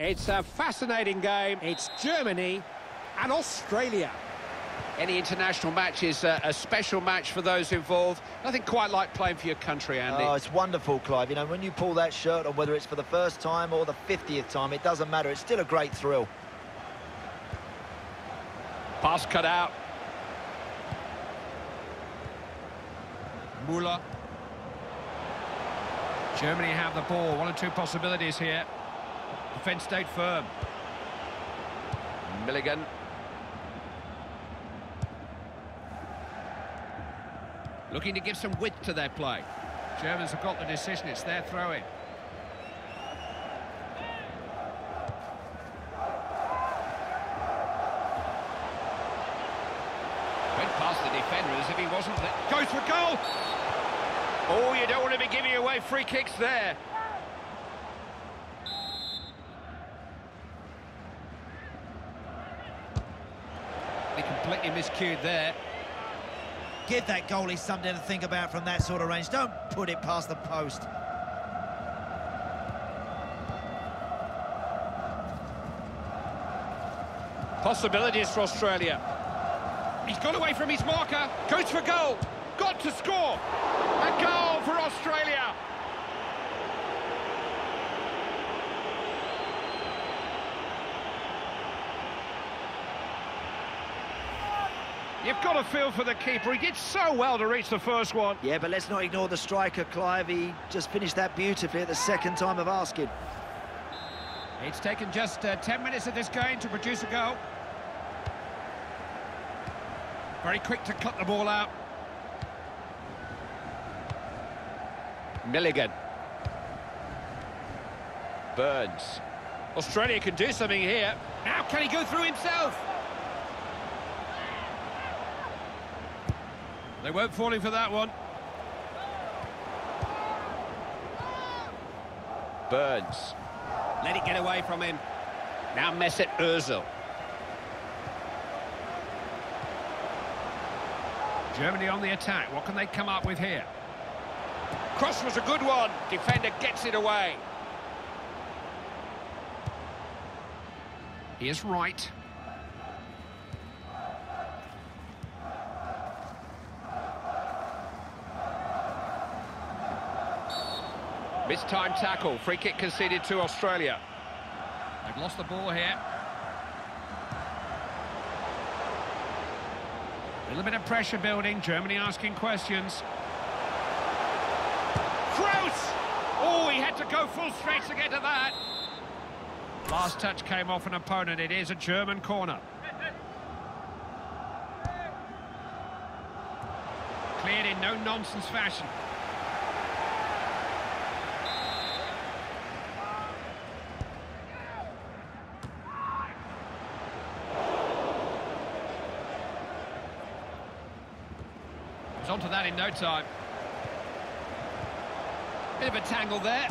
It's a fascinating game. It's Germany and Australia. Any international match is a, uh, a, special match for those involved. Nothing quite like playing for your country, Andy. Oh, it's wonderful, Clive. You know, when you pull that shirt on, whether it's for the first time or the 50th time, it doesn't matter. It's still a great thrill. Pass cut out. Muller. Germany have the ball. One or two possibilities here. Defence stayed firm. Milligan. Looking to give some width to their play. Germans have got the decision. It's their throwing. Went past the defender as if he wasn't there. Goes for goal! Oh, you don't want to be giving away free kicks there. They completely miscued there. Give that goalie something to think about from that sort of range. Don't put it past the post. Possibilities for Australia. He's got away from his marker. Goes for goal. Got to score. A goal for Australia. You've got a feel for the keeper. He did so well to reach the first one. Yeah, but let's not ignore the striker, Clive. He just finished that beautifully at the second time of asking. It's taken just uh, 10 minutes of this game to produce a goal. Very quick to cut the ball out. Milligan. Burns. Australia can do something here. Now can he go through himself? They weren't falling for that one. Burns. Let it get away from him. Now Mesut Ozil. Germany on the attack. What can they come up with here? Cross was a good one. Defender gets it away. He is right. Time tackle. Free kick conceded to Australia. They've lost the ball here. A little bit of pressure building. Germany asking questions. Kroos! Oh, he had to go full strength to get to that. Last touch came off an opponent. It is a German corner. Cleared in no-nonsense fashion. In no time. Bit of a tangle there.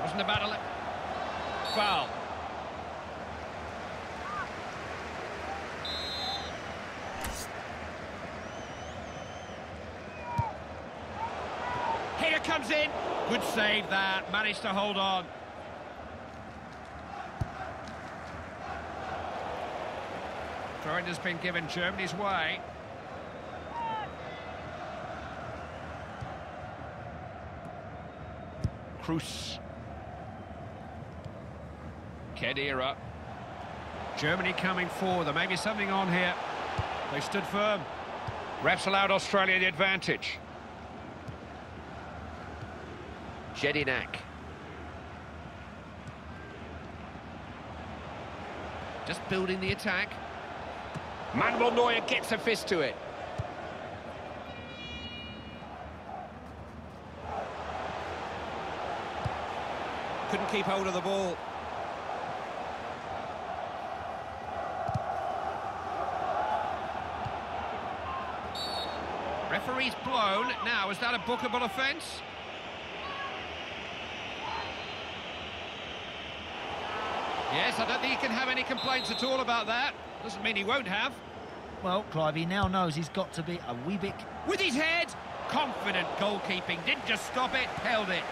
Wasn't a foul. Header comes in. Good save that. Managed to hold on. Has been given Germany's way. Kroos. Khedira. Germany coming forward. There may be something on here. They stood firm. Refs allowed Australia the advantage. Jedinak. Just building the attack. Manuel Neuer gets a fist to it. Couldn't keep hold of the ball. Referee's blown. Now, is that a bookable offence? Yes, I don't think he can have any complaints at all about that. Doesn't mean he won't have. Well, Clive, he now knows he's got to be a wee bit... With his head! Confident goalkeeping. Didn't just stop it, held it.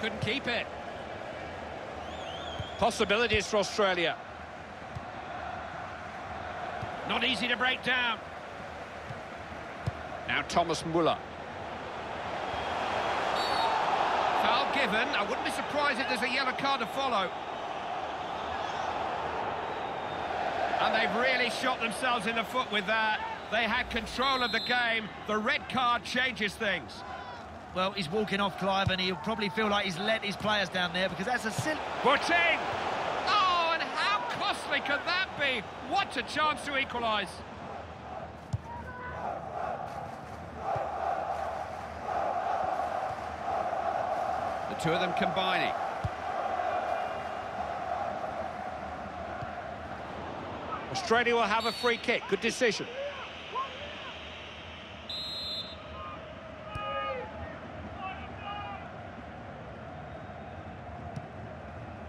Couldn't keep it. Possibilities for Australia. Not easy to break down. Now Thomas Muller. Foul given. I wouldn't be surprised if there's a yellow card to follow. And they've really shot themselves in the foot with that. They had control of the game. The red card changes things. Well, he's walking off, Clive, and he'll probably feel like he's let his players down there because that's a silly... Boateng! Oh, and how costly could that be? What a chance to equalise. The two of them combining. Australia will have a free kick. Good decision.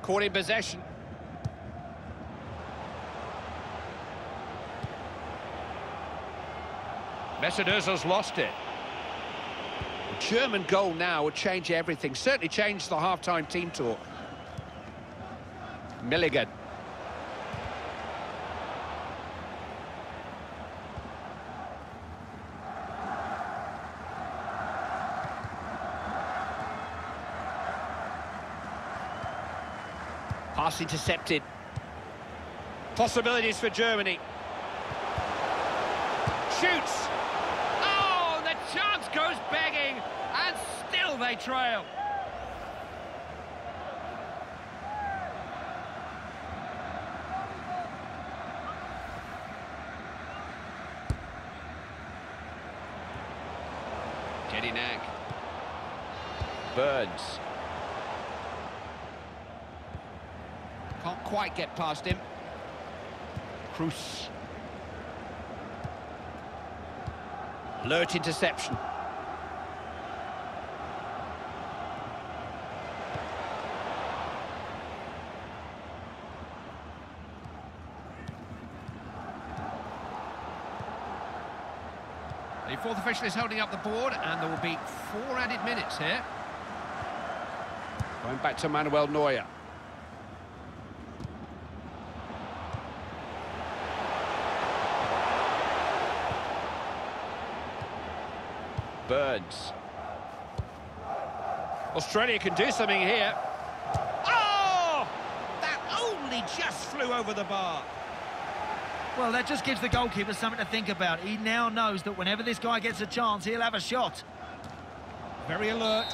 Caught in possession. Mesut Ozil's lost it. German goal now would change everything. Certainly change the half-time team talk. Milligan. Pass intercepted. Possibilities for Germany. Shoots! Oh, the chance goes begging, and still they trail. Jedinak. Burns. Can't quite get past him. Kruse. Alert interception. Fourth official is holding up the board, and there will be four added minutes here. Going back to Manuel Neuer. Burns. Australia can do something here. Oh! That only just flew over the bar. Well, that just gives the goalkeeper something to think about. He now knows that whenever this guy gets a chance, he'll have a shot. Very alert.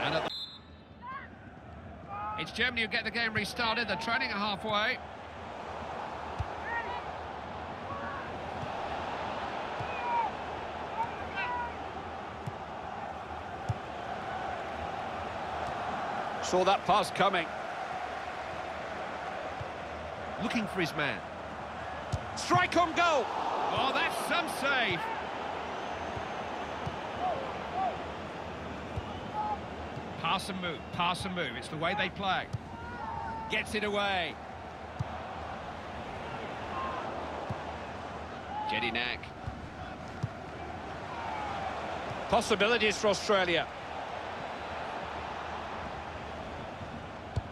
And at the... It's Germany who get the game restarted. They're training at halfway. Saw that pass coming. Looking for his man. Strike on goal. Oh, that's some save. Pass and move, pass and move. It's the way they play. Gets it away. Jedinak. Possibilities for Australia.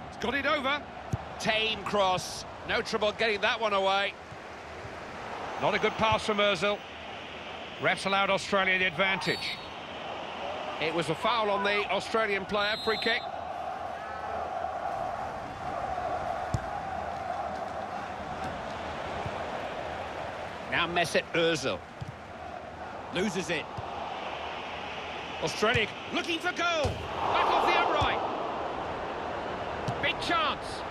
He's got it over. Tame cross. No trouble getting that one away. Not a good pass from Ozil. Refs allowed Australia the advantage. It was a foul on the Australian player. Free kick. Now Mesut Ozil. Loses it. Australia Looking for goal. Back off the upright. Big chance.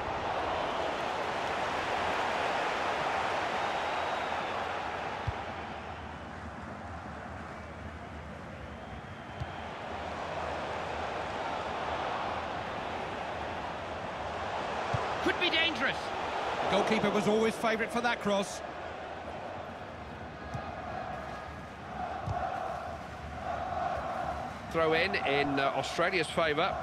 Could be dangerous. Goalkeeper was always favourite for that cross. throw in in uh, Australia's favour.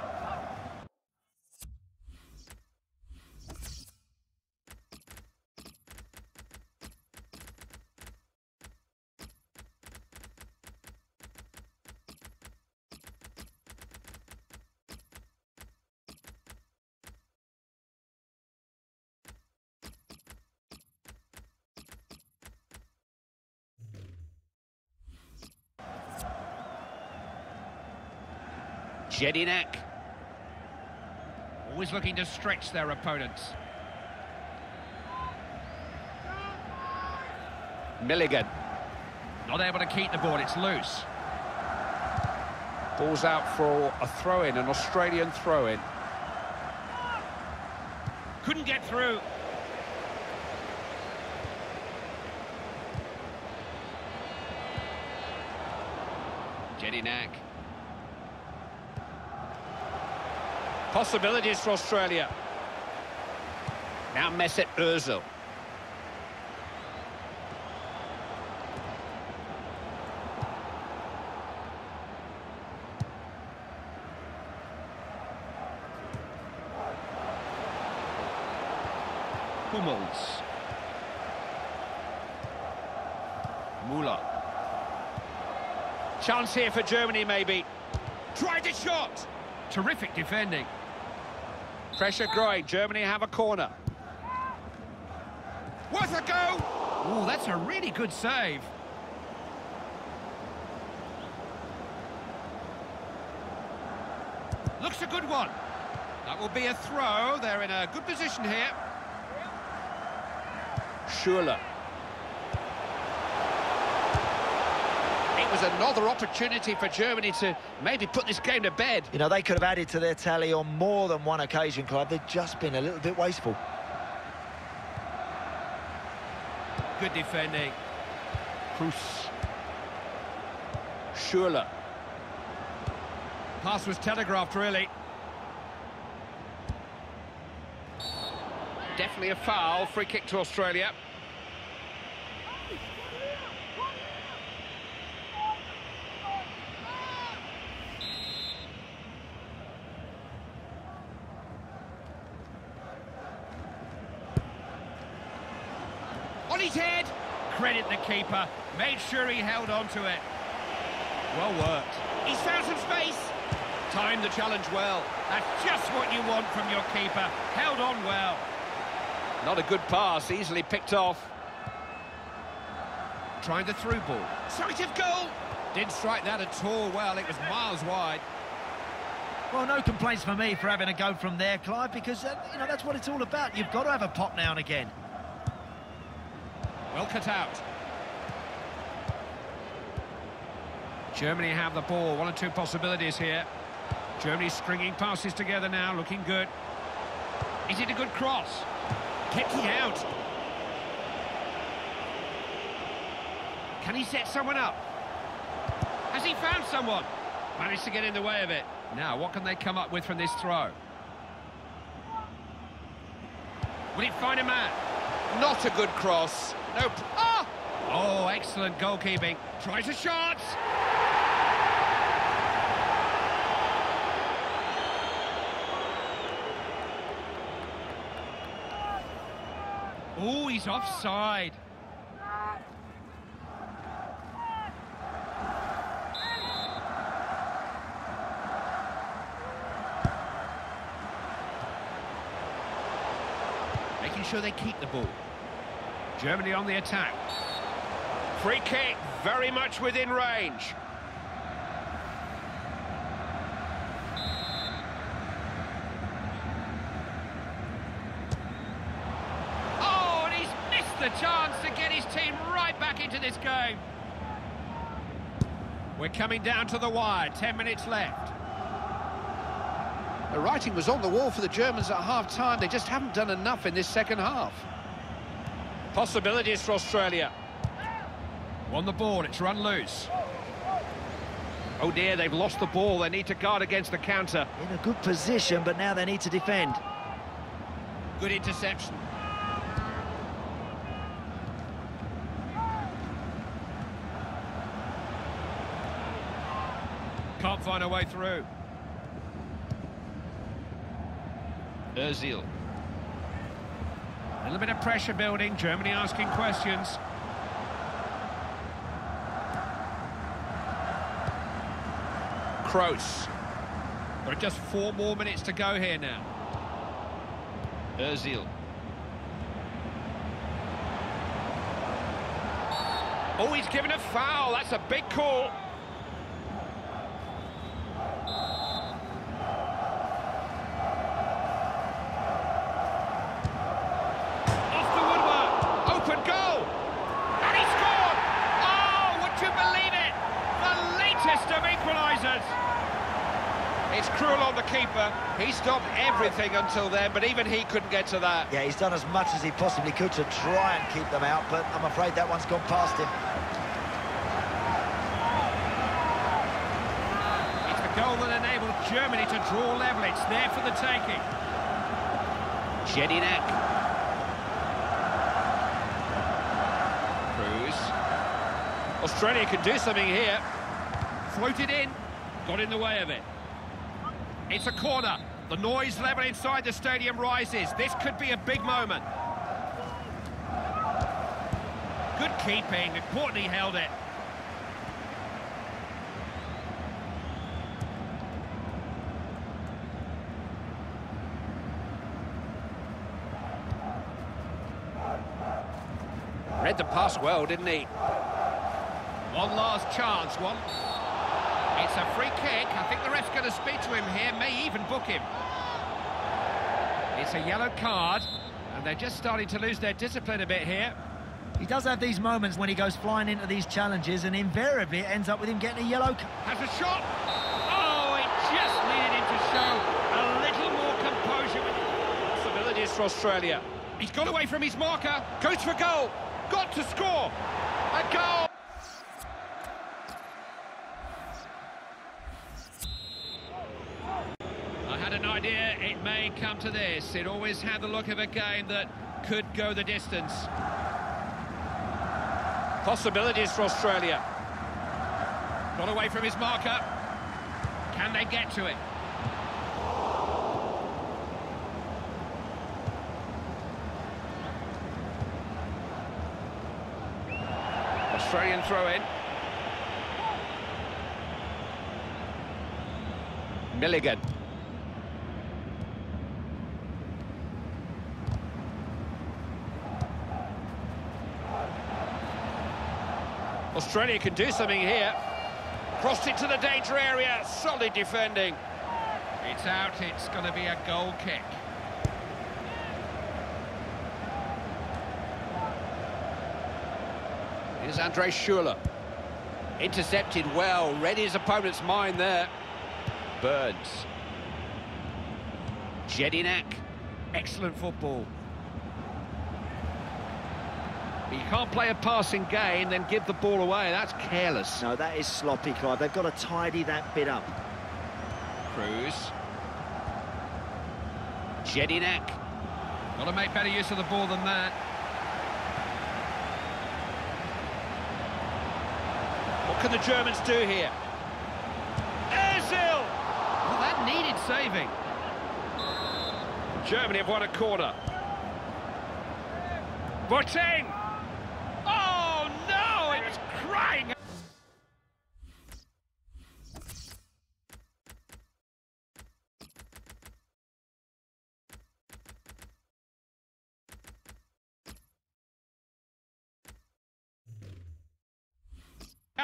Jedinak. Always looking to stretch their opponents. Milligan. Not able to keep the ball, it's loose. Ball's out for a throw-in, an Australian throw-in. Couldn't get through. Jedinak. Possibilities for Australia. Now Mesut Ozil. Hummels. Müller. Chance here for Germany, maybe. Tried a shot. Terrific defending. Pressure growing. Germany have a corner. Worth a go. Oh, that's a really good save. Looks a good one. That will be a throw. They're in a good position here. Schürrle. Was another opportunity for Germany to maybe put this game to bed. You know, they could have added to their tally on more than one occasion, Clive. They've just been a little bit wasteful. Good defending. Kruse. Schürrle. Pass was telegraphed, really. Definitely a foul. Free kick to Australia. On his head. Credit the keeper. Made sure he held on to it. Well worked. He's found some space. Timed the challenge well. That's just what you want from your keeper. Held on well. Not a good pass. Easily picked off. Trying the through ball. Sight of goal. Didn't strike that at all well. It was miles wide. Well, no complaints for me for having a go from there, Clive, because, uh, you know, that's what it's all about. You've got to have a pop now and again. Well cut out. Germany have the ball. One or two possibilities here. Germany stringing passes together now, looking good. Is it a good cross? It out. Can he set someone up? Has he found someone? Managed to get in the way of it. Now, what can they come up with from this throw? Will it find a man? Not a good cross. No. Ah! Oh, excellent goalkeeping. Tries a shot. Oh, he's offside. Sure they keep the ball. Germany on the attack. Free kick. Very much within range. Oh, and he's missed the chance to get his team right back into this game. We're coming down to the wire, 10 minutes left. The writing was on the wall for the Germans at half-time. They just haven't done enough in this second half. Possibilities for Australia. On the ball, it's run loose. Oh dear, they've lost the ball. They need to guard against the counter. In a good position, but now they need to defend. Good interception. Can't find a way through. Ozil. A little bit of pressure building, Germany asking questions. Kroos. There are just four more minutes to go here now. Ozil. Oh, he's given a foul. That's a big call. Until then, but even he couldn't get to that. Yeah, he's done as much as he possibly could to try and keep them out, but I'm afraid that one's gone past him. It's the goal that enabled Germany to draw level. It's there for the taking. Jedinak. Kruse. Australia can do something here. Floated in, got in the way of it. It's a corner. The noise level inside the stadium rises. This could be a big moment. Good keeping. Courtney held it. Read the pass well, didn't he? One last chance, one. It's a free kick. I think the ref's going to speak to him here, may even book him. It's a yellow card, and they're just starting to lose their discipline a bit here. He does have these moments when he goes flying into these challenges, and invariably it ends up with him getting a yellow card. Has a shot. Oh, it just needed him to show a little more composure. with- Possibilities for Australia. He's got away from his marker, goes for goal, got to score. A goal. I had an idea it may come to this. It always had the look of a game that could go the distance. Possibilities for Australia. Got away from his marker. Can they get to it? Australian throw-in. Milligan. Australia can do something here. Crossed it to the danger area. Solid defending. It's out, it's going to be a goal kick. Here's Andre Schürrle. Intercepted well, read his opponent's mind there. Burns. Jedinak. Excellent football. But you can't play a passing game, then give the ball away. That's careless. No, that is sloppy, Clive. They've got to tidy that bit up. Kruse. Jedinak. Got to make better use of the ball than that. What can the Germans do here? Ozil! Well, that needed saving. Germany have won a corner. Boateng! Oh, no! It was crying.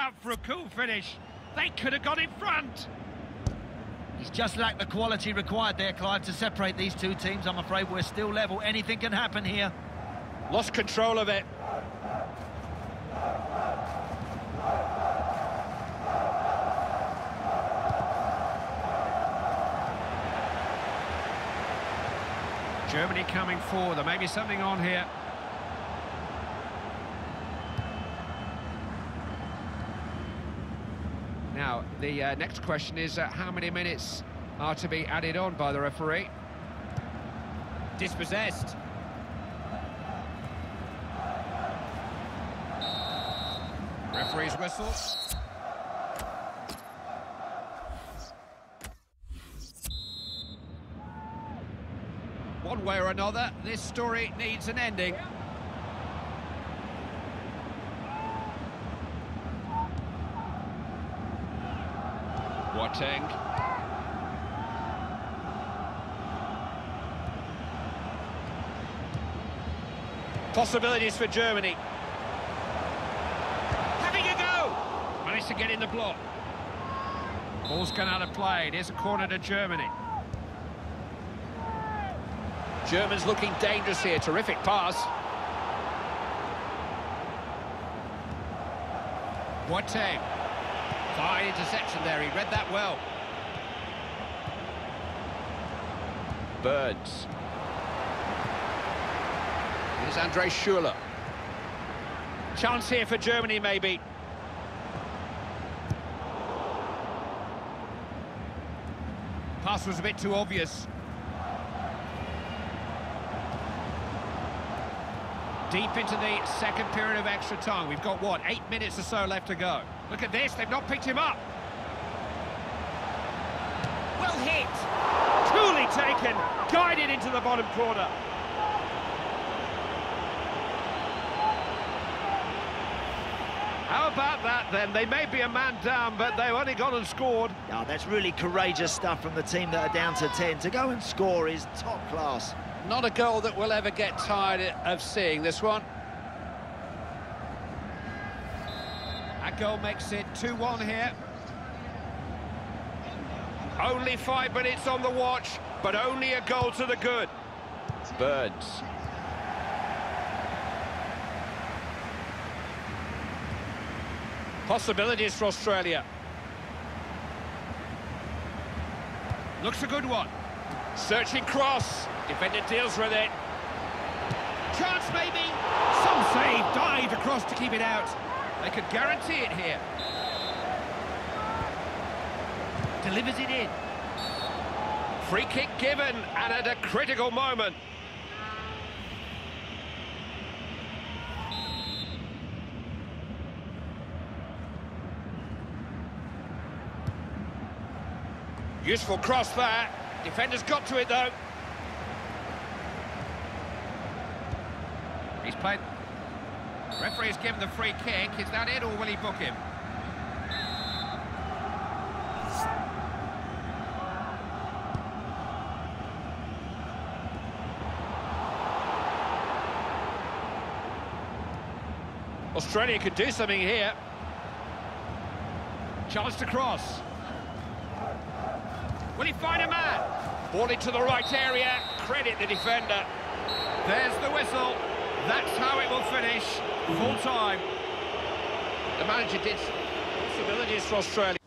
Out for a cool finish. They could have got in front. He's just lacked the quality required there, Clive, to separate these two teams. I'm afraid we're still level. Anything can happen here. Lost control of it. Germany coming forward. There may be something on here. Now, the uh, next question is uh, how many minutes are to be added on by the referee? Dispossessed. Referee's whistle. One way or another, this story needs an ending. Boateng. Possibilities for Germany. Having a go! Managed to get in the block. Ball's gone out of play. Here's a corner to Germany. Germans looking dangerous here. Terrific pass. Boateng. Fine interception there, he read that well. Burns. Here's Andre Schürrle. Chance here for Germany, maybe. Pass was a bit too obvious. Deep into the second period of extra time. We've got, what, eight minutes or so left to go. Look at this, they've not picked him up. Well hit. Coolly taken, guided into the bottom corner. How about that, then? They may be a man down, but they've only gone and scored. Oh, that's really courageous stuff from the team that are down to 10. To go and score is top class. Not a goal that we'll ever get tired of seeing, this one. That goal makes it 2-1 here. Only five minutes on the watch, but only a goal to the good. Birds. Possibilities for Australia. Looks a good one. Searching cross. Defender deals with it. Chance maybe. Some save, dived across to keep it out. They could guarantee it here. Delivers it in. Free kick given, and at a critical moment. Useful cross there. Defender's got to it, though. He's played. Referee's given the free kick. Is that it, or will he book him? Australia could do something here. Chance to cross. Will he find a man? Ball into the right area. Credit the defender. There's the whistle. That's how it will finish. Full time. The manager did possibilities for Australia.